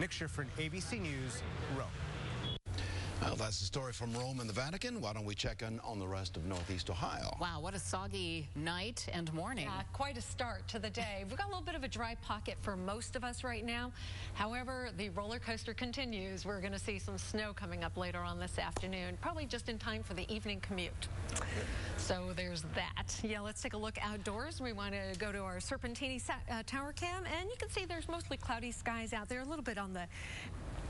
Nick Schifrin, ABC News, Rome. Well, that's the story from Rome and the Vatican. Why don't we check in on the rest of Northeast Ohio? Wow, what a soggy night and morning. Yeah, quite a start to the day. We've got a little bit of a dry pocket for most of us right now. However, the roller coaster continues. We're going to see some snow coming up later on this afternoon, probably just in time for the evening commute. So there's that. Yeah, let's take a look outdoors. We want to go to our Serpentini uh, tower cam, and you can see there's mostly cloudy skies out there, a little bit on the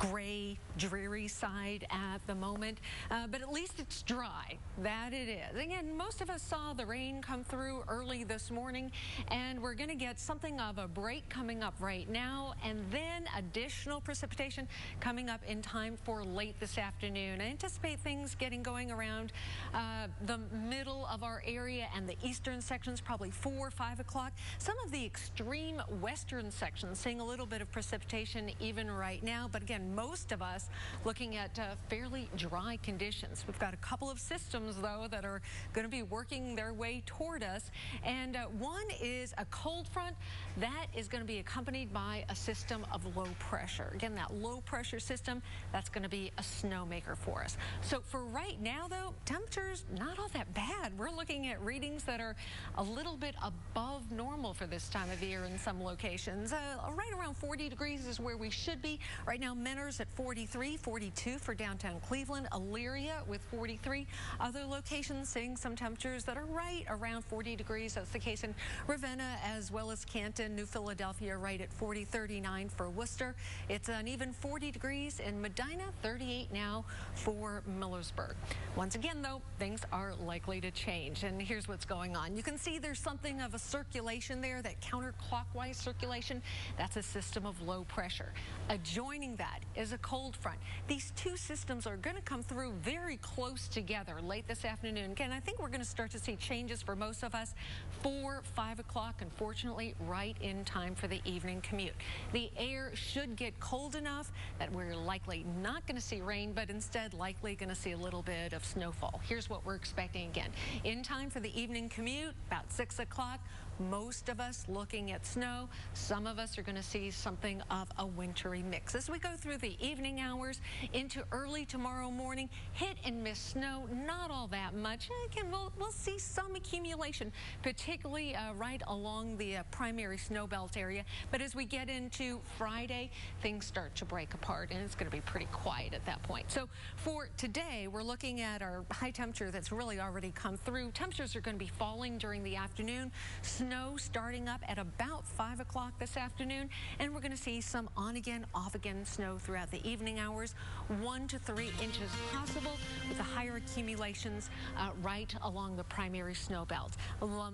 gray, dreary side at the moment, uh, but at least it's dry. That it is. Again, most of us saw the rain come through early this morning, and we're going to get something of a break coming up right now, and then additional precipitation coming up in time for late this afternoon. I anticipate things getting going around uh, the middle of our area and the eastern sections, probably 4 or 5 o'clock. Some of the extreme western sections seeing a little bit of precipitation even right now, but again, most of us looking at uh, fairly dry conditions. We've got a couple of systems, though, that are going to be working their way toward us. And uh, one is a cold front that is going to be accompanied by a system of low pressure. Again, that low pressure system, that's going to be a snowmaker for us. So for right now, though, temperatures not all that bad. We're looking at readings that are a little bit above normal for this time of year in some locations. Uh, right around 40 degrees is where we should be. Right now, Mentor's at 43, 42 for downtown Cleveland, Elyria with 43. Other locations seeing some temperatures that are right around 40 degrees. That's the case in Ravenna as well as Canton, New Philadelphia right at 40, 39 for Wooster. It's an even 40 degrees in Medina, 38 now for Millersburg. Once again, though, things are likely to change. And here's what's going on. You can see there's something of a circulation there, that counterclockwise circulation. That's a system of low pressure. Adjoining that is a cold front. These two systems are going to come through very close together late this afternoon. Again, I think we're going to start to see changes for most of us 4, 5 o'clock, unfortunately, right in time for the evening commute. The air should get cold enough that we're likely not going to see rain, but instead likely going to see a little bit of snowfall. Here's what we're expecting again. In time for the evening commute, about 6 o'clock, most of us looking at snow. Some of us are going to see something of a wintry mix. As we go through the evening hours into early tomorrow morning, hit and miss snow, not all that much. Again, we'll, we'll see some accumulation, particularly uh, right along the uh, primary snow belt area. But as we get into Friday, things start to break apart, and it's going to be pretty quiet at that point. So for today, we're looking at our high temperature that's really already come through. Temperatures are going to be falling during the afternoon. Snow snow starting up at about 5 o'clock this afternoon, and we're going to see some on-again, off-again snow throughout the evening hours, 1 to 3 inches possible with the higher accumulations uh, right along the primary snow belt.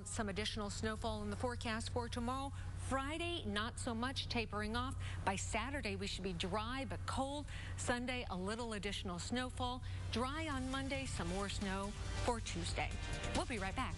Some additional snowfall in the forecast for tomorrow. Friday, not so much, tapering off. By Saturday, we should be dry but cold. Sunday, a little additional snowfall. Dry on Monday, some more snow for Tuesday. We'll be right back.